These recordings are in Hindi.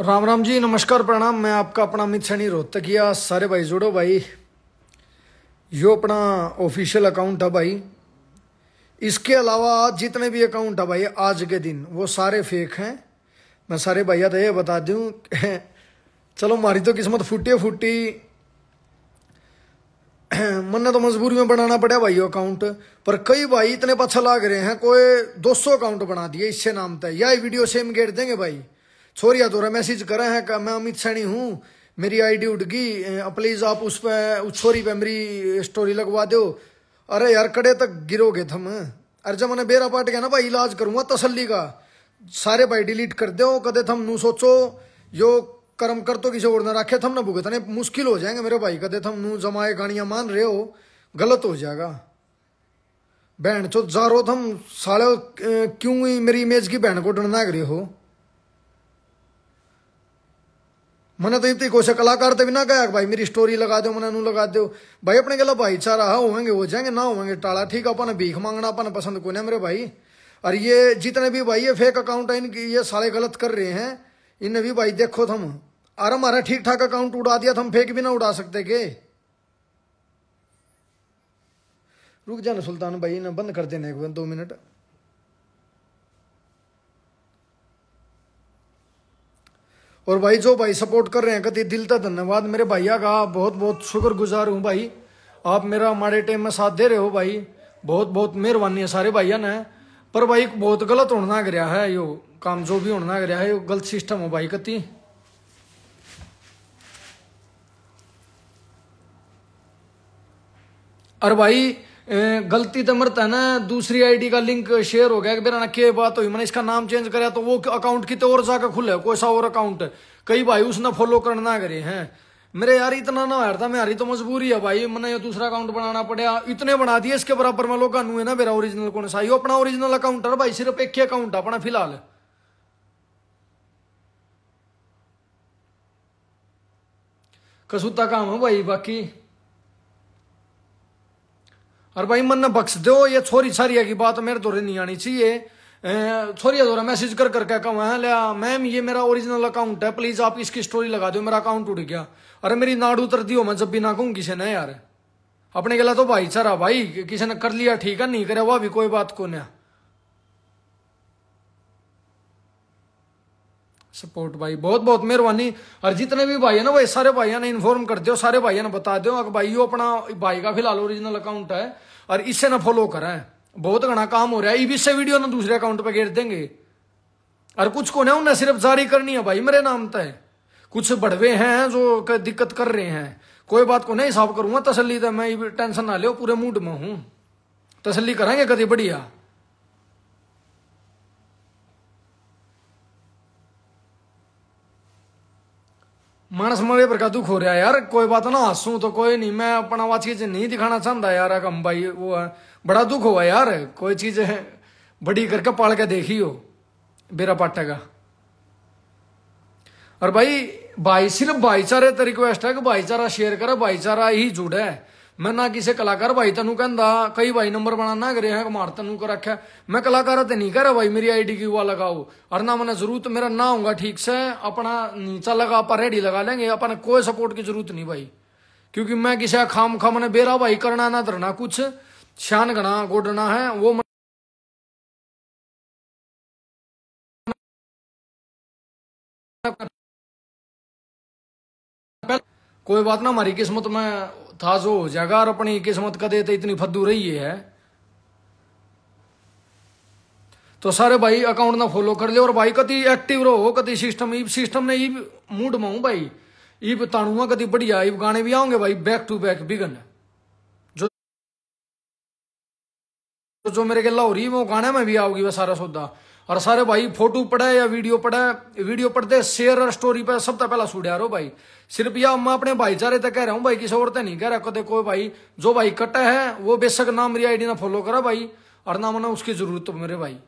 राम राम जी, नमस्कार, प्रणाम। मैं आपका अपना अमित सैनी रोहतकिया। सारे भाई जुड़ो भाई। यो अपना ऑफिशियल अकाउंट है भाई। इसके अलावा जितने भी अकाउंट है भाई, आज के दिन, वो सारे फेक हैं। मैं सारे भैया तो ये बता दूँ, चलो, मारी तो किस्मत फूटी फूटी। मन तो मजबूरी में बनाना पड़ा भाई अकाउंट पर कई भाई इतने पछा लाग रहे हैं, कोई 200 अकाउंट बना दिए, इससे नाम तय। या वीडियो सेम गेट देंगे भाई? छोरिया तो मैसेज करे हैं कि मैं अमित सैनी हूँ, मेरी आईडी उठ गई प्लीज़ आप उस पर उस छोरी पे मेरी स्टोरी लगवा दो। अरे यार, कड़े तक गिरोगे थम। अरे जब मैंने बेरा पाट गया ना भाई, इलाज करूँगा तसल्ली का। सारे भाई डिलीट कर दो, कदे थम नू सोचो, यो कर्म कर तो किसी और ना रखे थम ना भुगतने मुश्किल हो जाएँगे मेरे भाई, कदे थम नू जमाए गाड़ियाँ मान रहे हो, गलत हो जाएगा। बहन चो जा रो थम, साले क्यों ही मेरी इमेज की बहन को डरना रहे हो? मैंने तो इतनी कोशिश कलाकार तो भी ना कहा भाई मेरी स्टोरी लगा दो, मैंने नू लगा दो। भाई अपने गला भाईचारा हाँ होंगे हो जाएँगे, ना होंगे टाला ठीक अपन भीख मांगना, अपन पसंद को मेरे भाई। और ये जितने भी भाई ये फेक अकाउंट है, इनकी ये सारे गलत कर रहे हैं, इन्हें भी भाई देखो थम और हमारा ठीक ठाक अकाउंट उड़ा दिया थम फेक भी ना उड़ा सकते के? रुक जाना सुल्तान भाई, इन्हें बंद कर देने दो मिनट। और भाई, जो भाई सपोर्ट कर रहे हैं कति दिल तक धन्यवाद, मेरे भैया का बहुत बहुत शुक्रगुजार हूँ भाई। आप मेरा हमारे टाइम में साथ दे रहे हो भाई। बहुत बहुत मेहरबानी है सारे भाइयों ने। पर भाई, बहुत गलत होना गया है यो काम जो भी होना गया है, यो गलत सिस्टम हो भाई कति और भाई गलती तो मरता ना, दूसरी आईडी का लिंक शेयर हो गया कि मेरा ना क्या बात हुई, मैंने इसका नाम चेंज कराया तो वो अकाउंट कितने और जाकर खुले, कोई सा और अकाउंट कई भाई उसने फॉलो करना करे, हैं। मेरे यार इतना ना यार था मेरी तो मजबूरी है भाई, मैंने ये दूसरा अकाउंट बनाना पड़ा इतने बना दिए, इसके बराबर में लोग है ना, मेरा ओरिजिनल कौन सा, यो अपना ओरिजिनल अकाउंट है भाई, सिर्फ़ एक ही अकाउंट अपना, फ़िलहाल। कसूता काम है भाई, बाकी। और भाई मन बख्श दो, ये छोरी छारिया की बात मेरे दौरे नहीं आनी चाहिए। छोरिया दौरा मैसेज कर करके कहा लिया मैम, ये मेरा ओरिजिनल अकाउंट है प्लीज़ आप इसकी स्टोरी लगा दो मेरा अकाउंट उठ गया। अरे मेरी नाड़ उतर दी हो मैं जब भी ना कहूँ किसी ने, यार। अपने गला तो भाई भाईचारा, भाई किसी ने कर लिया, ठीक है, नहीं करे, वह भी कोई बात को नहीं। सपोर्ट भाई। बहुत बहुत मेहरबानी। और जितने भी भाई है ना, भाई, सारे भाइयों ने इन्फॉर्म कर दो सारे भाइयों ने बता दो अगर भाई अपना भाई का फ़िलहाल ओरिजिनल अकाउंट है, और इससे ना फॉलो करें। बहुत घना काम हो रहा है। इससे वीडियो ना दूसरे अकाउंट पे घेर देंगे। और कुछ को ना उन्हें सिर्फ़ जारी करनी है भाई, मेरे नाम तय। कुछ बढ़वे हैं जो दिक्कत कर रहे हैं। कोई बात को नहीं हिसाब करूँगा तसली तो मैं टेंशन ना ले पूरे मूड में हूँ। तसली करेंगे कभी? बढ़िया। मानस मरे पर दुख हो रहा है यार, कोई बात ना, हंसू तो कोई नहीं, मैं अपना वह चीज़ नहीं दिखाना चाहता यार हम भाई, वो है, बड़ा दुख हुआ, यार, कोई चीज़ बड़ी करके पाल के देखी हो बेरा पाटा का। और भाई भाई, सिर्फ़ भाईचारे तो रिक्वेस्ट है कि भाईचारा शेयर करो, भाईचारा ही जुड़ा है। मैं ना किसी कलाकार भाई तेन कहता कई भाई नंबर बनाना करे, हैं मार तेन कर रखा मैं कलाकार तो नहीं रहा भाई, मेरी आईडी की हुआ लगाओ। और ना मैंने ज़रूरत, मेरा ना होगा ठीक से, अपना नीचा लगा आप रेडी लगा लेंगे अपन कोई सपोर्ट की ज़रूरत नहीं भाई। क्योंकि मैं किसी खाम खा मैंने बेरा भाई करना ना, धरना कुछ, शान गना गोडना है, वो कोई बात ना, हमारी किस्मत में था जो हो जाएगा और अपनी किस्मत कदे तो इतनी फद्दू रही है। तो सारे भाई अकाउंट ना फॉलो कर ले और भाई कति एक्टिव रहो कति सिस्टम सिस्टम ने ईब मूड में भाई। ईब ताणुआ कति बढ़िया ईब गाने भी आओगे भाई बैक टू बैक बिगन। जो जो मेरे गला हो रही वो गाने में भी आओगी वह सारा सौदा। और सारे भाई फ़ोटो पड़ा या वीडियो पड़ा वीडियो पढ़ते शेयर और स्टोरी पे सबसे पहला सुड़िया रो भाई। सिर्फ़ या मैं अपने भाईचारे तक कह रहा हूँ भाई, किसी और नहीं कह रहा, कदे कोई भाई, जो भाई कटा है, वो बेशक ना मेरी आईडी ना फॉलो करा भाई, और ना मना उसकी ज़रूरत तो मेरे भाई।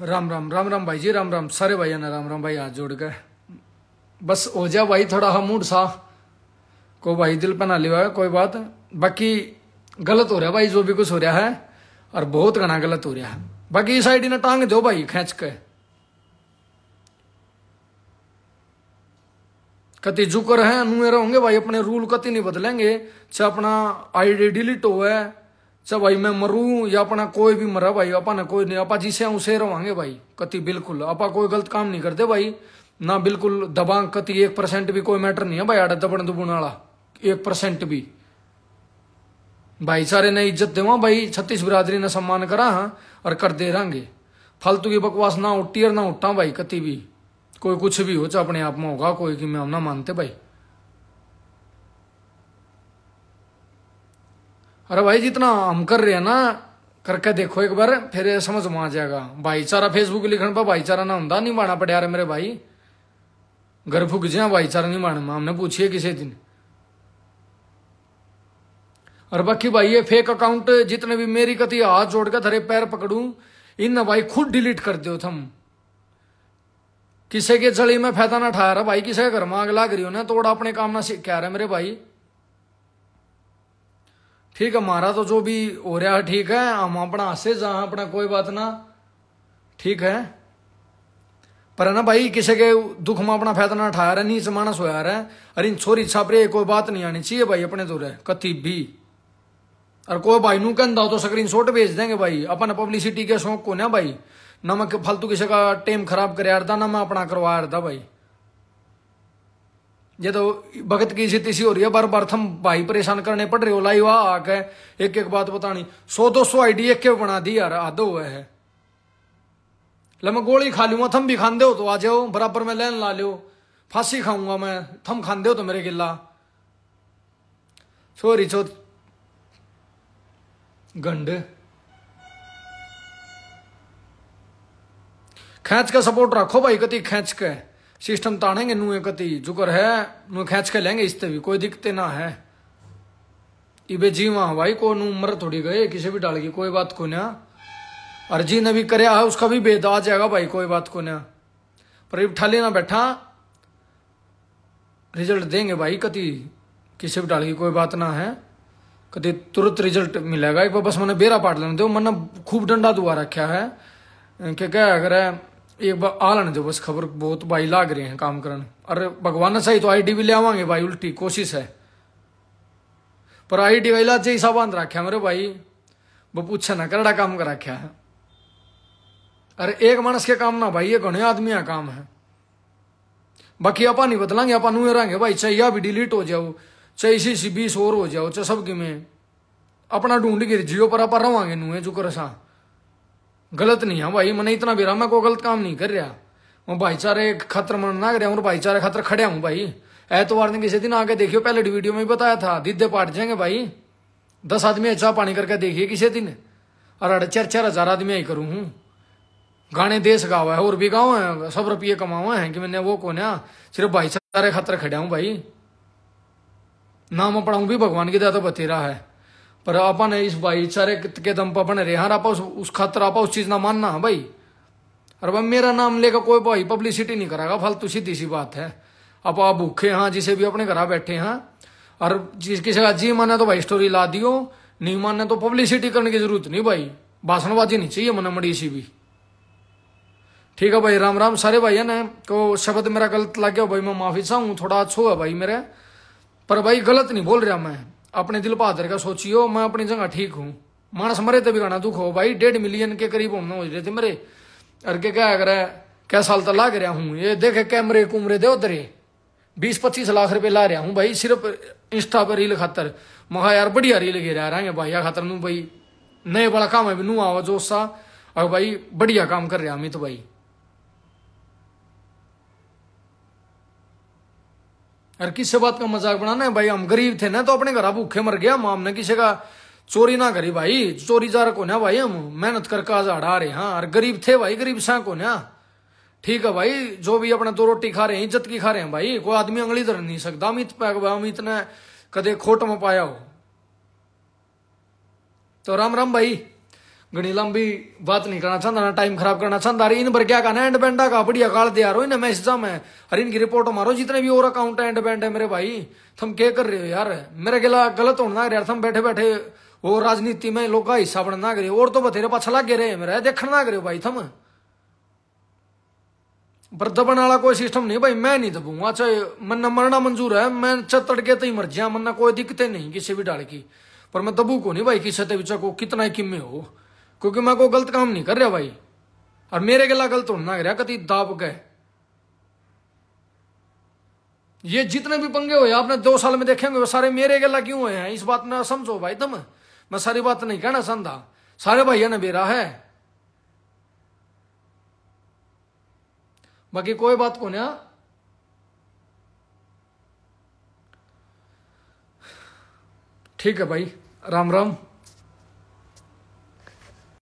राम राम राम राम भाई जी, राम राम, सारे भाई ना राम राम भाई हाथ जोड़ कर बस हो जा भाई, थोड़ा हम मूड सा। को भाई दिल पे ना कोई बात। बाकी गलत हो रहा है भाई, जो भी कुछ हो रहा है, और बहुत घना गलत हो रहा है। बाकी इस आईडी ने टांग दो भाई, खेच के। कति जुकर है अनुएर होंगे भाई, अपने रूल कति नहीं बदलेंगे। चाहे अपना आईडी डिलीट हो चाहे भाई मैं मरू, या अपना कोई भी मरा भाई अपा कोई नहीं अपा जिसे उसे रहोगे भाई, कति बिल्कुल। अपा कोई गलत काम नहीं करते भाई। ना बिल्कुल दबा कति एक परसेंट भी कोई मैटर नहीं है भाई, आड़ा दबन दुबन वाला। एक परसेंट भी। भाईचारे ने इज़्ज़त देवा, भाई छत्तीस बिरादरी ने सम्मान करा हाँ और कर दे रहेंगे फालतू की बकवास ना उठी और ना उठा, भाई, कति भी। कोई कुछ भी हो, चाहे अपने आप में होगा, कोई कि मैं ना मानते, भाई। अरे भाई, जितना हम कर रहे हैं ना, करके देखो एक बार, फिर समझ में आ जाएगा। भाईचारा फेसबुक लिखने पर भाईचारा ना होता नहीं माना पड़ा मेरे भाई। घर फूक जा भाईचारा नहीं माना हमने पूछिए किसी दिन। और बाकी भाई, ये फेक अकाउंट जितने भी मेरी कति हाथ जोड़ के थरे पैर पकड़ू इन भाई खुद डिलीट कर दो थम। किसी के जड़ी में फ़ायदा ना ठा रहा, भाई, किसी घर में आग लाग रही हो ना, तोड़ा अपने काम ना कह रहे मेरे भाई। ठीक है हमारा तो जो भी हो रहा है ठीक है, हम अपना हंसे जा अपना कोई बात ना। ठीक है। पर है ना भाई, किसी के दुख में अपना फ़ायदा ना उठाया रहा, नीच मानस हो रहा है अरे छोरी छापरे, कोई बात नहीं आनी चाहिए भाई अपने तो रहे कति भी। और कोई भाई नू कहता तो स्क्रीन शॉट भेज देंगे भाई। अपन पब्लिसिटी के शौक को ना भाई। ना मैं फालतू किसी का टाइम खराब कर रहा था ना मैं अपना करवा रहा था भाई। ये तो भगत की स्थिति सी हो रही है बार बार थम भाई परेशान करने पड़ रहे हो। लाइव आके एक एक बात बतानी सौ दो सौ आईडी एक के बना दी यार आधो हुआ है। ले मैं गोली खा लूँगा, थम भी खाते हो तो आ जाओ। बराबर में लैन ला लो फांसी खाऊँगा मैं, थम खाते हो तो मेरे गिला छोरी चो गंड। खेच के सपोर्ट रखो भाई, कति खेच के। सिस्टम तानेंगे नुए कति। जुकर है नु खेच के लेंगे इससे भी। कोई दिक्कत ना है। इबे जी भाई को नु उम्र थोड़ी गए, किसी भी डाल की, कोई बात को ना। और जी ने भी करे है उसका भी भेद आ जाएगा भाई, कोई बात को ना। पर ठाली ना बैठा। रिज़ल्ट देंगे भाई, कति। किसी भी डाल की कोई बात ना है। कभी तुरंत रिज़ल्ट मिलेगा। एक बार बस मैंने बेरा पाट लेने दो, मैंने खूब डंडा दुआ रखा है। कि क्या अगर एक बार आ लेने दो बस, खबर बहुत भाई लाग रहे हैं काम करने। अरे भगवान सही तो आईडी भी ले आवांगे भाई, उल्टी कोशिश है। पर आईडी का इलाज ऐसा बाँध रखा मेरे भाई। वो पूछा ना करड़ा काम कर रखा है। अरे एक मानस के काम ना भाई, ये घने आदमी का काम है। बाकी अपा नहीं बदलांगे नुए रहेंगे भाई चाहिए भी डिलीट हो जाओ। चाहे इसी सी बीस और हो जाओ चाहे सब में अपना ढूंढ गिर जियो पर आप रवांगे नुए जो कर सा गलत नहीं है भाई मैंने इतना रहा मैं कोई गलत काम नहीं कर रहा मैं भाईचारे खतर मन ना कर भाईचारे खतर खड़े हूँ भाई ऐतवार ने किसी दिन आके देखियो पहले वीडियो में बताया था दीदे पाट जाएँगे भाई दस आदमी अच्छा पानी करके देखिए किसी दिन अड़े चार चार हज़ार आदमी आई करूँ हूँ गाने देश गावा है और भी गाँव है सब रुपये कमावा है कि मैंने वो कौन सिर्फ़ भाईचारे खतर खड़े हूँ भाई नाम पढ़ाऊं भी भगवान की दया तो बतेरा है पर अपन इस भाईचारे के दम पर बने रहे आप उस खातर आप उस चीज़ ना मानना भाई अरे भाई मेरा नाम लेकर कोई भाई पब्लिसिटी नहीं करागा फालतू सीधी सी बात है अब आप भूखे हाँ जिसे भी अपने घर बैठे हैं और जिस किसी का जी माने तो भाई स्टोरी ला दियो नहीं माने तो पब्लिसिटी करने की ज़रूरत नहीं भाई भाषणबाजी नहीं चाहिए मन मड़ी सी भी ठीक है भाई राम राम सारे भाई है ना को शब्द मेरा गलत लग गया भाई मैं माफ़ी चाहूँ थोड़ा अच्छा है भाई मेरे पर भाई गलत नहीं बोल रहा मैं। अपने दिल बहादुर का सोचियो, मैं अपनी जगह ठीक हूँ। मानस मरे तभी गाना दुख हो। भाई डेढ़ मिलियन के करीब होने हो रहे थे मेरे। अरे के क्या अगर क्या साल तो लाग रहा हूँ? ये देखे कैमरे कुमरे दे उधर। बीस पच्चीस लाख रुपए ला रहा हूँ भाई, सिर्फ़ इंस्टा पर रील खातर। महा यार, बढ़िया रील गिर रहा है भाई खातर नू भाई। नए बड़ा काम है, नू आवा जो सा और भाई, बढ़िया काम कर रहा अमित भाई। और किस बात का मज़ाक बनाना है? भाई, हम गरीब थे ना तो अपने घर भूखे मर गया। हम हमने किसी का चोरी ना करी भाई। चोरी जार को ना भाई, हम मेहनत करके आज हड़ा रहे हाँ। और गरीब थे भाई, गरीब सा को ना। ठीक है भाई, जो भी अपने दो रोटी खा रहे हैं, इज़्ज़त की खा रहे हैं भाई। कोई आदमी अंगली धर नहीं सकता। अमित अमित ने कदे खोट में पाया हो। तो राम राम भाई। घनी लंबी बात नहीं करना चाहता ना टाइम खराब करना चाहता अरे इन पर क्या कहना एंड बैंडा का, बढ़िया काल दिया रो इन्हें मैसेज में अरे इनकी रिपोर्ट मारो, जितने भी और अकाउंट है एंड बैंड है मेरे भाई। तुम क्या कर रहे हो यार? मेरे गिला गलत होना यार, तुम बैठे बैठे वो राजनीति में लोग का हिस्सा बनना करे और तो बतेरे पाछा लागे रहे मेरा, देखना ना करे भाई थम पर दबन वाला कोई सिस्टम नहीं भाई, मैं नहीं दबूँगा। चाहे मन मरना मंजूर है, मैं चतड़ के तो ही मर जा मन कोई दिक्कतें नहीं किसी भी डाल की। पर मैं दबू को नहीं भाई, किसी के को कितना किमे हो। क्योंकि मैं कोई गलत काम नहीं कर रहा भाई। और मेरे गला गलत होना रहा कति दाब गए ये जितने भी पंगे हुए, आपने दो साल में देखेंगे, वो सारे मेरे गला क्यों हुए हैं? इस बात में समझो भाई तुम। मैं सारी बात नहीं कहना संधा सारे भाइयों ने बेरा है। बाकी कोई बात को ना। ठीक है भाई, राम राम।